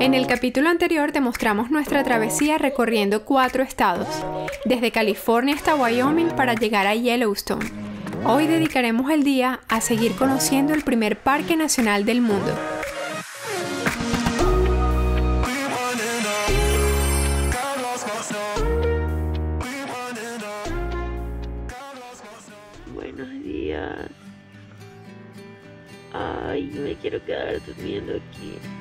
En el capítulo anterior te mostramos nuestra travesía recorriendo cuatro estados, desde California hasta Wyoming para llegar a Yellowstone. Hoy dedicaremos el día a seguir conociendo el primer parque nacional del mundo. Buenos días. Ay, me quiero quedar durmiendo aquí.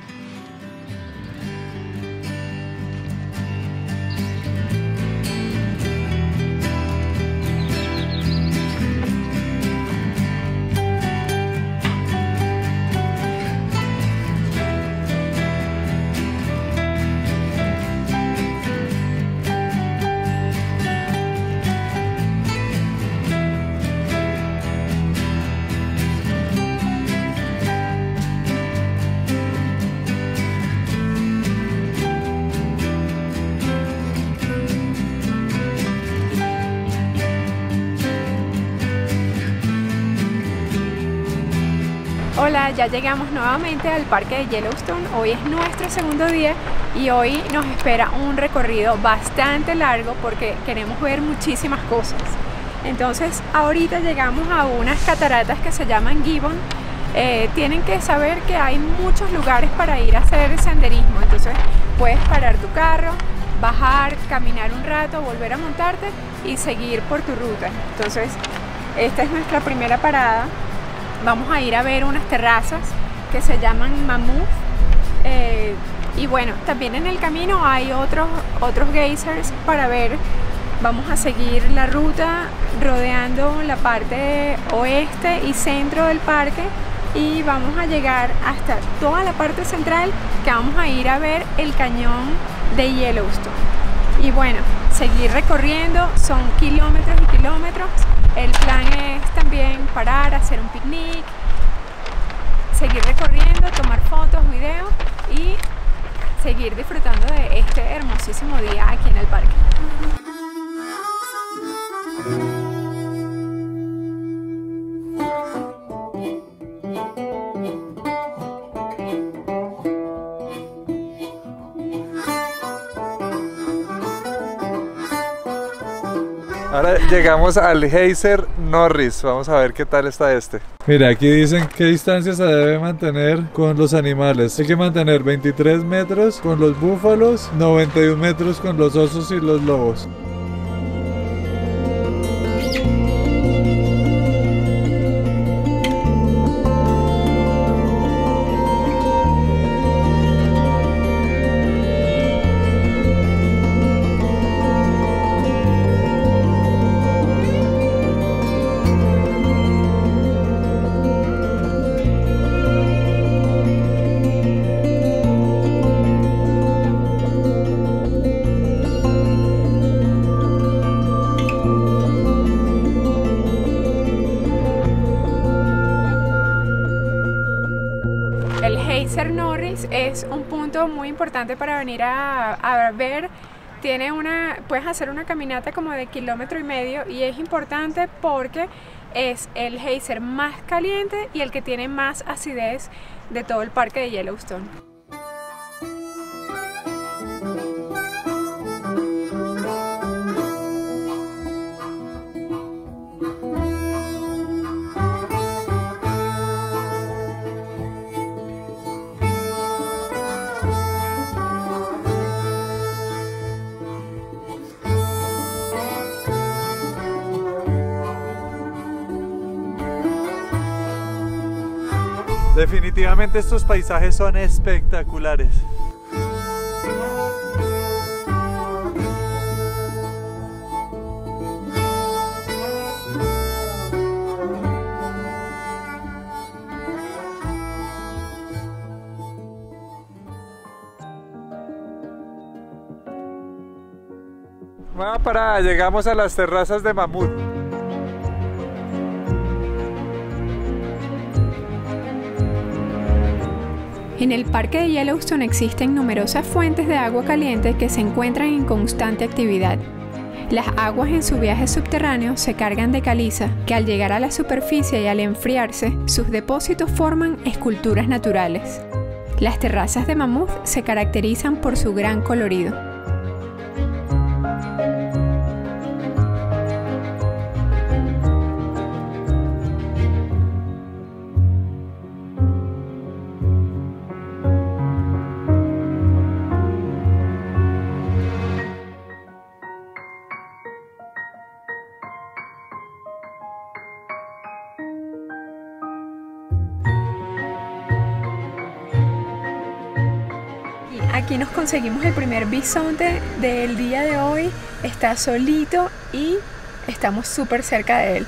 Hola, ya llegamos nuevamente al parque de Yellowstone. Hoy es nuestro segundo día y hoy nos espera un recorrido bastante largo porque queremos ver muchísimas cosas. Entonces, ahorita llegamos a unas cataratas que se llaman Gibbon. Eh, tienen que saber que hay muchos lugares para ir a hacer senderismo. Entonces, puedes parar tu carro, bajar, caminar un rato, volver a montarte y seguir por tu ruta. Entonces, esta es nuestra primera parada vamos a ir a ver unas terrazas que se llaman Mammoth. Eh, y bueno, también en el camino hay otros, otros geysers para ver. Vamos a seguir la ruta rodeando la parte oeste y centro del parque y vamos a llegar hasta toda la parte central que vamos a ir a ver el cañón de Yellowstone. Y bueno, seguir recorriendo, son kilómetros y kilómetros el plan es también parar, hacer un picnic, seguir recorriendo, tomar fotos, videos y seguir disfrutando de este hermosísimo día aquí en el parque. Llegamos al Heiser Norris. Vamos a ver qué tal está este. Mira, aquí dicen qué distancia se debe mantener con los animales. Hay que mantener 23 metros con los búfalos, 91 metros con los osos y los lobos. Heiser Norris es un punto muy importante para venir a, a ver. Tiene una, puedes hacer una caminata como de kilómetro y medio y es importante porque es el geyser más caliente y el que tiene más acidez de todo el parque de Yellowstone. Definitivamente estos paisajes son espectaculares. Va para llegamos a las terrazas de Mamut. En el parque de Yellowstone existen numerosas fuentes de agua caliente que se encuentran en constante actividad. Las aguas en su viaje subterráneo se cargan de caliza, que al llegar a la superficie y al enfriarse, sus depósitos forman esculturas naturales. Las terrazas de Mammoth se caracterizan por su gran colorido. Aquí nos conseguimos el primer bisonte del día de hoy. Está solito y estamos súper cerca de él.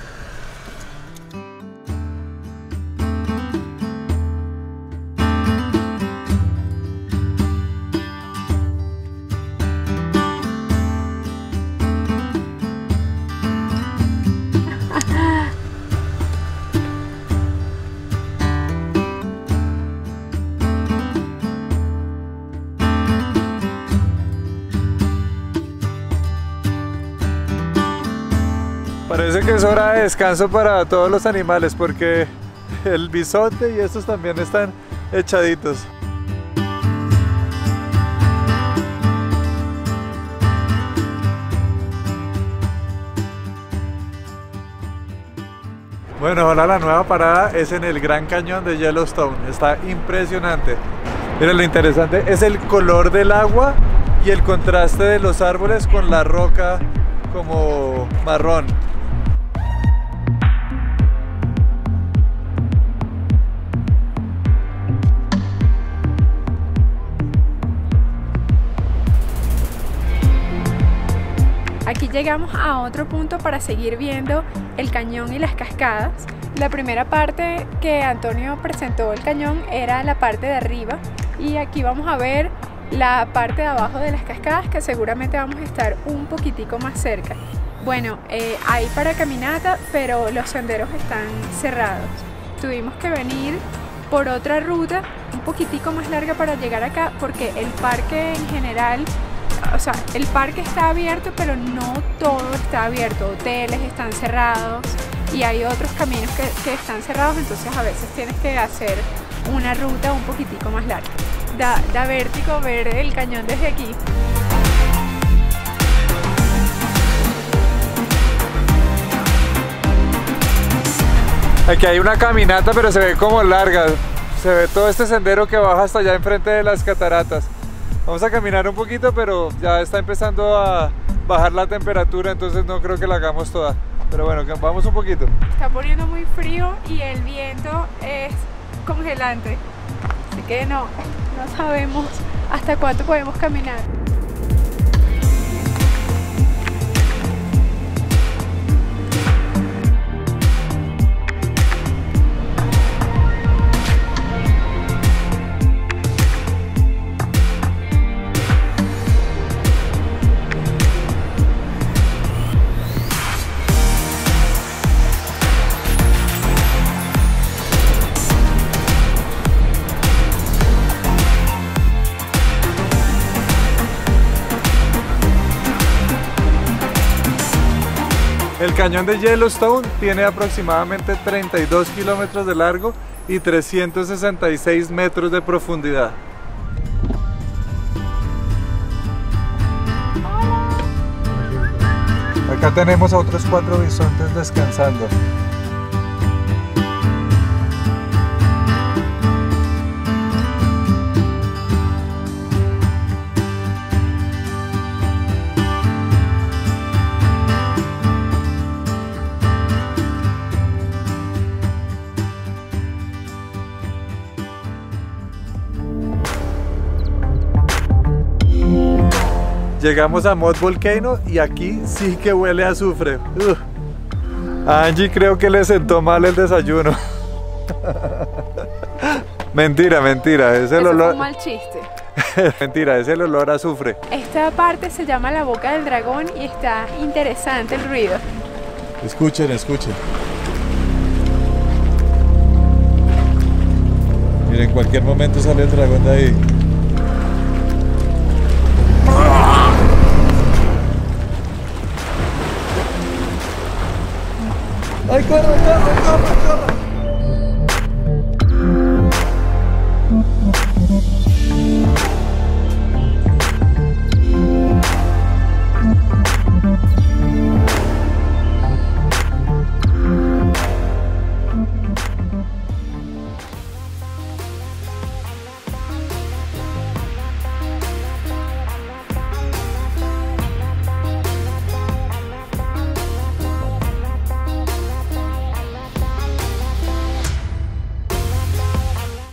Parece que es hora de descanso para todos los animales porque el bisonte y estos también están echaditos. Bueno, ahora la nueva parada es en el Gran Cañón de Yellowstone. Está impresionante. Miren, lo interesante es el color del agua y el contraste de los árboles con la roca como marrón. Llegamos a otro punto para seguir viendo el cañón y las cascadas. La primera parte que Antonio presentó el cañón era la parte de arriba y aquí vamos a ver la parte de abajo de las cascadas que seguramente vamos a estar un poquitico más cerca. Bueno, eh, hay para caminata, pero los senderos están cerrados. Tuvimos que venir por otra ruta un poquitico más larga para llegar acá porque el parque en general o sea, el parque está abierto, pero no todo está abierto. Hoteles están cerrados y hay otros caminos que, que, están cerrados, entonces a veces tienes que hacer una ruta un poquitico más larga. Da, da vértigo ver el cañón desde aquí. Aquí hay una caminata, pero se ve como larga. Se ve todo este sendero que baja hasta allá enfrente de las cataratas. Vamos a caminar un poquito, pero ya está empezando a bajar la temperatura, entonces no creo que la hagamos toda. Pero bueno, vamos un poquito. Está poniendo muy frío y el viento es congelante. Así que no, no sabemos hasta cuánto podemos caminar. El cañón de Yellowstone tiene aproximadamente 32 kilómetros de largo y 366 metros de profundidad. Acá tenemos a otros cuatro bisontes descansando. Llegamos a Mod Volcano y aquí sí que huele a azufre. Uh. A Angie creo que le sentó mal el desayuno. mentira, mentira, es el Eso olor. fue un mal chiste. mentira, es el olor a azufre. Esta parte se llama la boca del dragón y está interesante el ruido. Escuchen, escuchen. Miren, en cualquier momento sale el dragón de ahí. ¡Ay, corre, corre, corre, corre!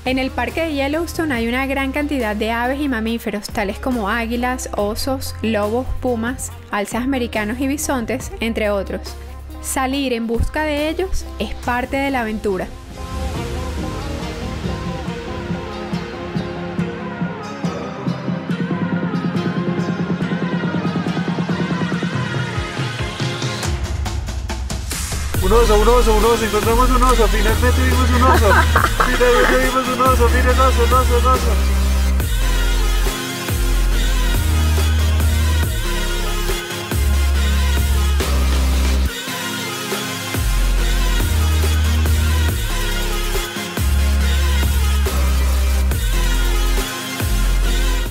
En el parque de Yellowstone hay una gran cantidad de aves y mamíferos, tales como águilas, osos, lobos, pumas, alces americanos y bisontes, entre otros. Salir en busca de ellos es parte de la aventura. Un oso, un oso, un oso, encontramos un oso, finalmente vimos un oso. Finalmente vimos un oso, miren oso, un oso, un oso.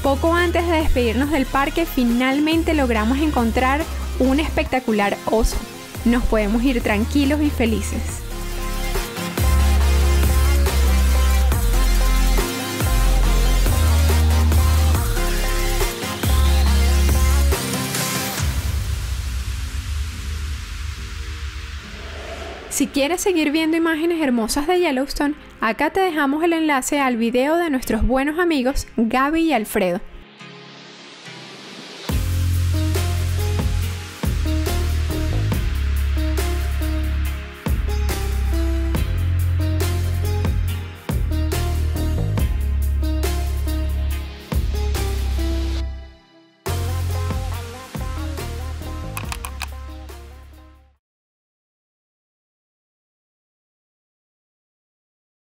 Poco antes de despedirnos del parque, finalmente logramos encontrar un espectacular oso. Nos podemos ir tranquilos y felices. Si quieres seguir viendo imágenes hermosas de Yellowstone, acá te dejamos el enlace al video de nuestros buenos amigos Gaby y Alfredo.